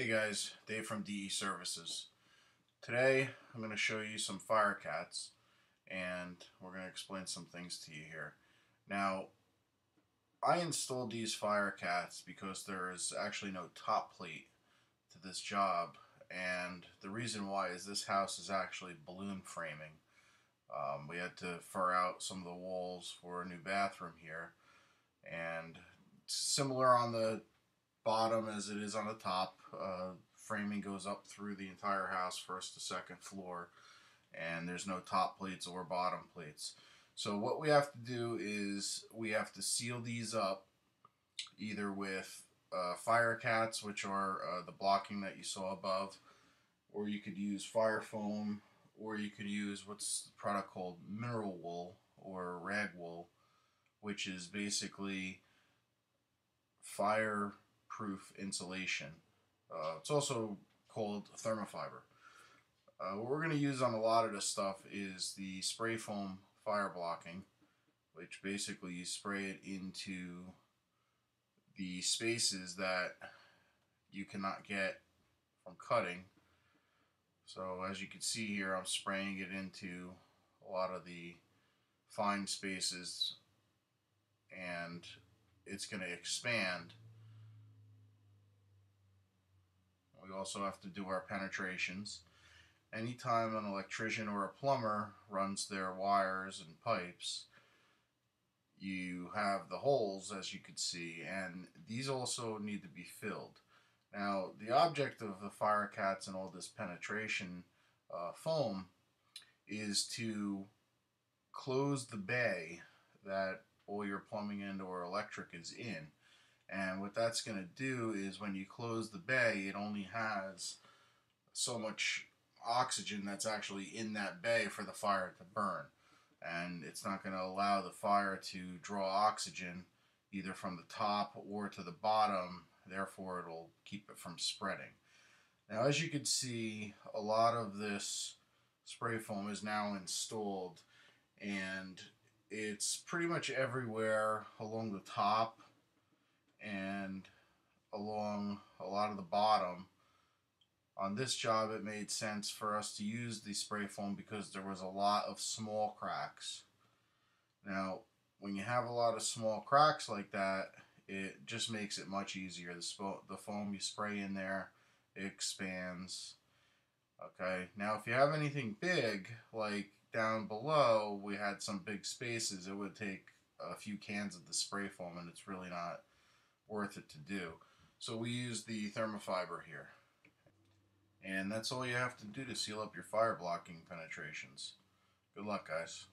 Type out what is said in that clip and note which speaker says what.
Speaker 1: Hey guys, Dave from DE Services. Today I'm going to show you some fire cats and we're going to explain some things to you here. Now I installed these fire cats because there is actually no top plate to this job and the reason why is this house is actually balloon framing. Um, we had to fur out some of the walls for a new bathroom here and similar on the bottom as it is on the top. Uh, framing goes up through the entire house, first to second floor, and there's no top plates or bottom plates. So what we have to do is we have to seal these up either with uh, fire cats, which are uh, the blocking that you saw above, or you could use fire foam, or you could use what's the product called mineral wool or rag wool, which is basically fire proof insulation. Uh, it's also called Thermafiber. Uh, what we're going to use on a lot of this stuff is the spray foam fire blocking, which basically you spray it into the spaces that you cannot get from cutting. So as you can see here, I'm spraying it into a lot of the fine spaces and it's going to expand We also have to do our penetrations. Anytime an electrician or a plumber runs their wires and pipes, you have the holes as you can see and these also need to be filled. Now the object of the fire cats and all this penetration uh, foam is to close the bay that all your plumbing and or electric is in and what that's going to do is when you close the bay, it only has so much oxygen that's actually in that bay for the fire to burn. And it's not going to allow the fire to draw oxygen either from the top or to the bottom. Therefore, it'll keep it from spreading. Now, as you can see, a lot of this spray foam is now installed and it's pretty much everywhere along the top and along a lot of the bottom. On this job it made sense for us to use the spray foam because there was a lot of small cracks. Now when you have a lot of small cracks like that it just makes it much easier. The, the foam you spray in there expands. Okay, now if you have anything big, like down below, we had some big spaces, it would take a few cans of the spray foam and it's really not worth it to do. So we use the Thermafiber here. And that's all you have to do to seal up your fire blocking penetrations. Good luck guys.